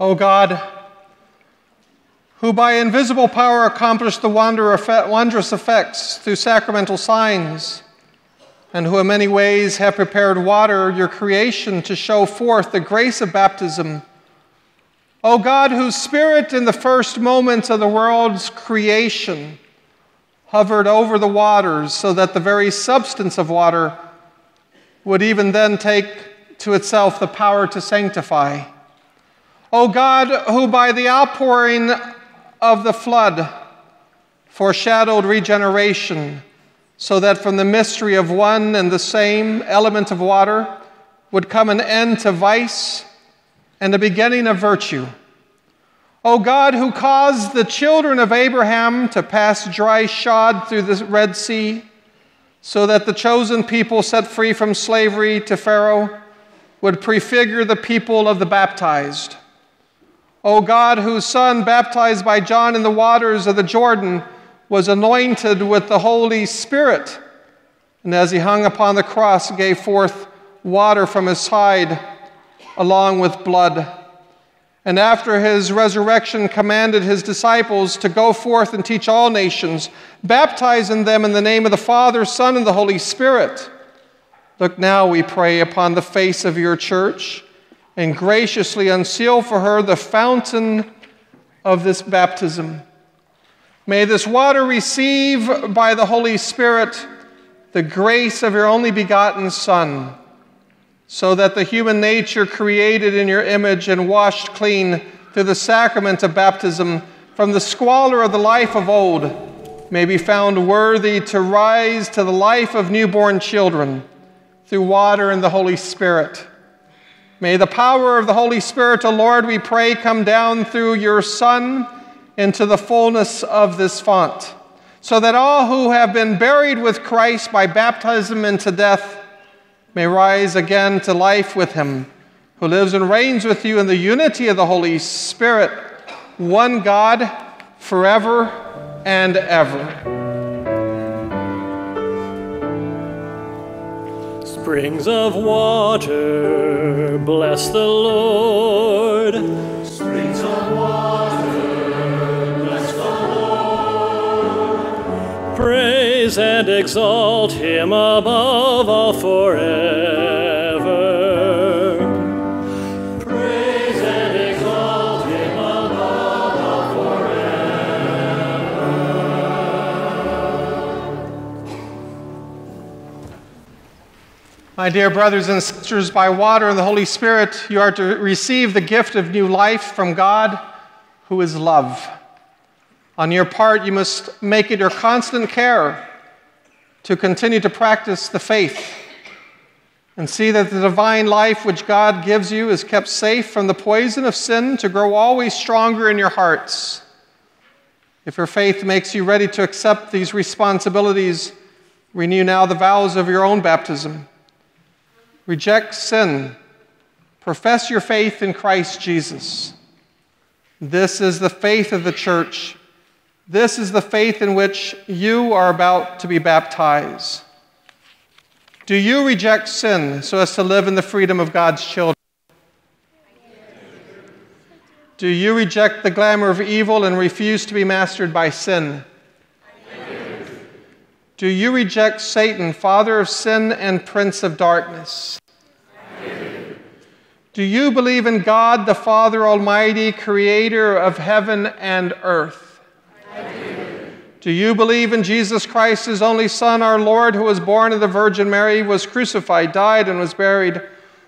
O God, who by invisible power accomplished the wondrous effects through sacramental signs, and who in many ways have prepared water, your creation, to show forth the grace of baptism. O God, whose Spirit in the first moments of the world's creation hovered over the waters so that the very substance of water would even then take to itself the power to sanctify. O God, who by the outpouring of the flood foreshadowed regeneration, so that from the mystery of one and the same element of water would come an end to vice and a beginning of virtue. O God, who caused the children of Abraham to pass dry shod through the Red Sea, so that the chosen people set free from slavery to Pharaoh would prefigure the people of the baptized. O God, whose Son, baptized by John in the waters of the Jordan, was anointed with the Holy Spirit, and as he hung upon the cross, gave forth water from his side along with blood. And after his resurrection, commanded his disciples to go forth and teach all nations, baptizing them in the name of the Father, Son, and the Holy Spirit. Look now, we pray, upon the face of your church and graciously unseal for her the fountain of this baptism. May this water receive by the Holy Spirit the grace of your only begotten Son, so that the human nature created in your image and washed clean through the sacrament of baptism from the squalor of the life of old may be found worthy to rise to the life of newborn children through water and the Holy Spirit. May the power of the Holy Spirit, O Lord, we pray, come down through your Son into the fullness of this font, so that all who have been buried with Christ by baptism into death may rise again to life with him, who lives and reigns with you in the unity of the Holy Spirit, one God, forever and ever. Springs of water, bless the Lord. Springs of water, bless the Lord. Praise and exalt him above all forever. My dear brothers and sisters, by water and the Holy Spirit, you are to receive the gift of new life from God, who is love. On your part, you must make it your constant care to continue to practice the faith and see that the divine life which God gives you is kept safe from the poison of sin to grow always stronger in your hearts. If your faith makes you ready to accept these responsibilities, renew now the vows of your own baptism. Reject sin. Profess your faith in Christ Jesus. This is the faith of the church. This is the faith in which you are about to be baptized. Do you reject sin so as to live in the freedom of God's children? Do you reject the glamour of evil and refuse to be mastered by sin? Do you reject Satan, father of sin and prince of darkness? Do you believe in God, the Father Almighty, creator of heaven and earth? Do. you believe in Jesus Christ, his only Son, our Lord, who was born of the Virgin Mary, was crucified, died, and was buried,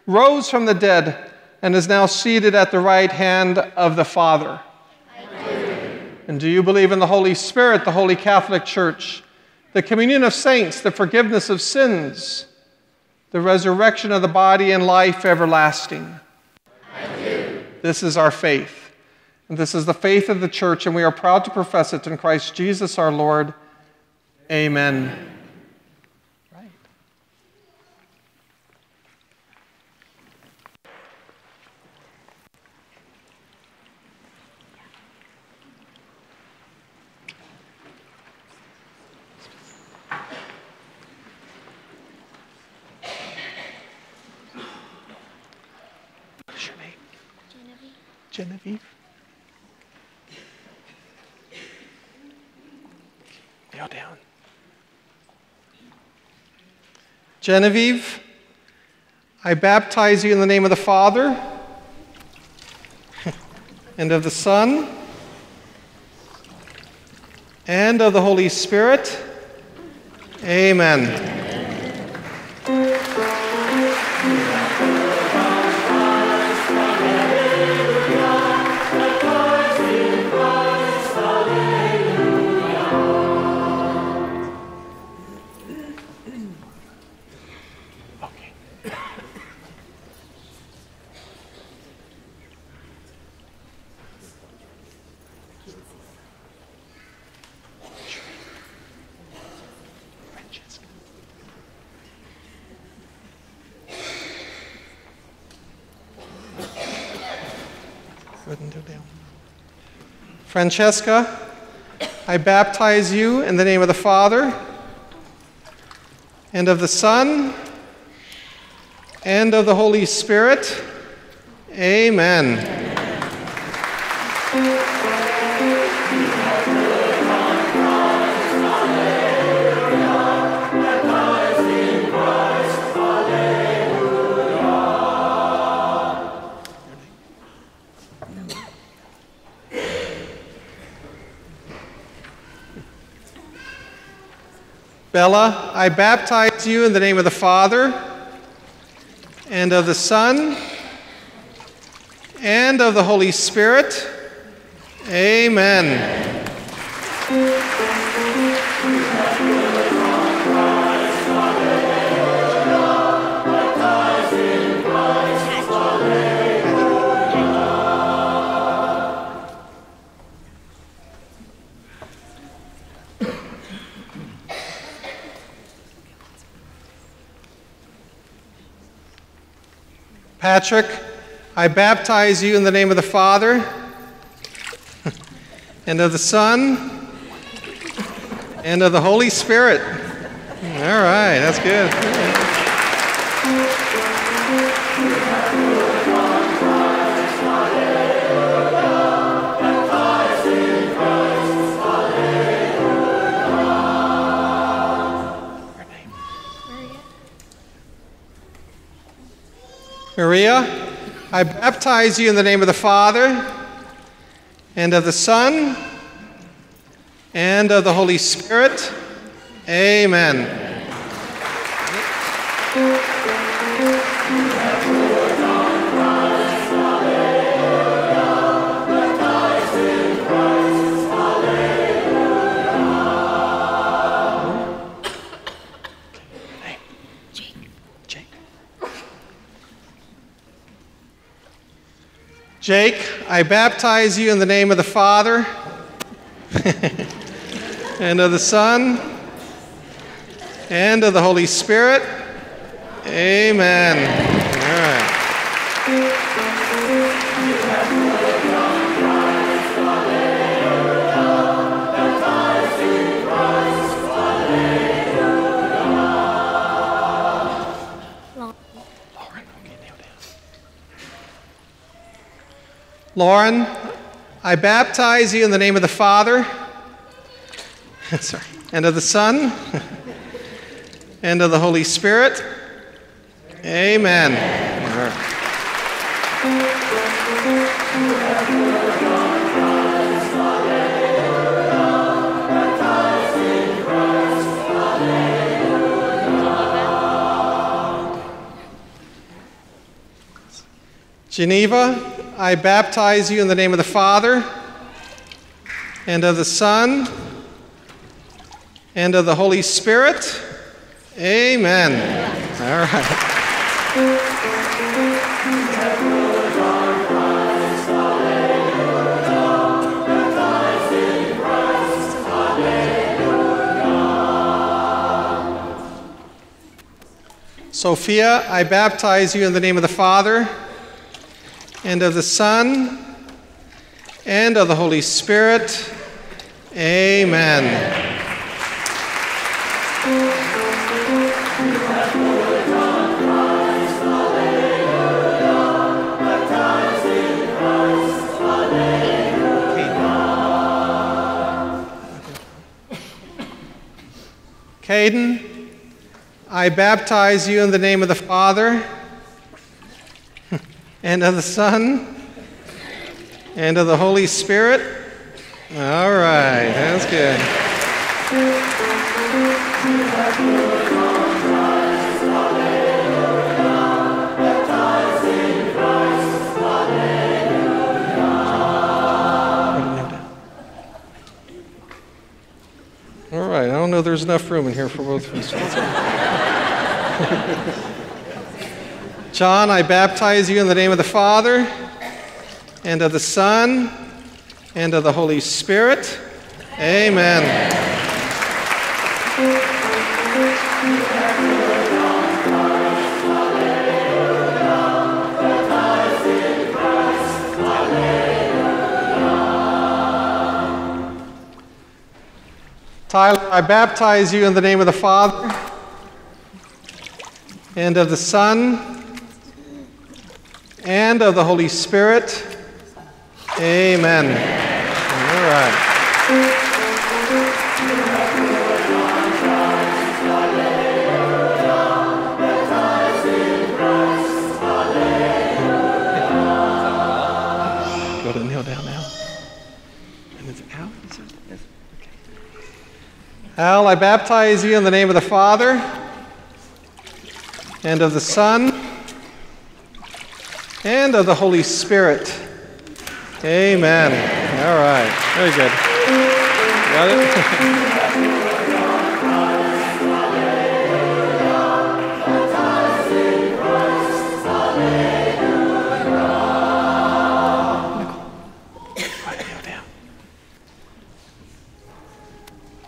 rose from the dead, and is now seated at the right hand of the Father? And do you believe in the Holy Spirit, the Holy Catholic Church? The communion of saints, the forgiveness of sins, the resurrection of the body, and life everlasting. This is our faith. And this is the faith of the church, and we are proud to profess it in Christ Jesus our Lord. Amen. Genevieve? Kneel down. Genevieve, I baptize you in the name of the Father and of the Son and of the Holy Spirit. Amen. Francesca, I baptize you in the name of the Father and of the Son and of the Holy Spirit. Amen. Bella, I baptize you in the name of the Father and of the Son and of the Holy Spirit. Amen. Patrick, I baptize you in the name of the Father and of the Son and of the Holy Spirit. All right, that's good. Maria, I baptize you in the name of the Father and of the Son and of the Holy Spirit. Amen. Jake, I baptize you in the name of the Father and of the Son and of the Holy Spirit. Amen. Lauren, I baptize you in the name of the Father sorry, and of the Son and of the Holy Spirit. Amen. Geneva, I baptize you in the name of the Father and of the Son and of the Holy Spirit. Amen. All right. Sophia, I baptize you in the name of the Father and of the Son, and of the Holy Spirit. Amen. Amen. Caden, I baptize you in the name of the Father and of the Son and of the Holy Spirit. All right, that's good. All right, I don't know there's enough room in here for both of us. John, I baptize you in the name of the Father and of the Son and of the Holy Spirit. Amen. Tyler, I baptize you in the name of the Father and of the Son and of the Holy Spirit. Amen. All right. Al, I baptize you in the name of the Father and of the Son and of the Holy Spirit. Amen. All right. Very good. Got it?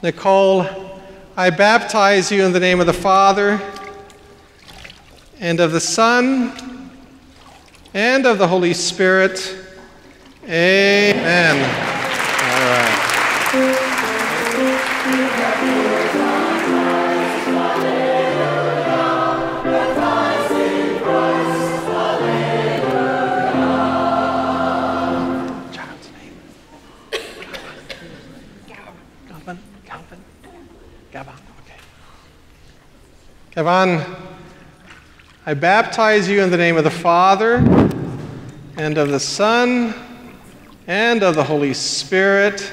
Nicole, I baptize you in the name of the Father and of the Son and of the Holy Spirit. Amen. All right. Child's I baptize you in the name of the Father and of the Son and of the Holy Spirit.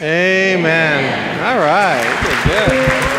Amen. All right. Good, good.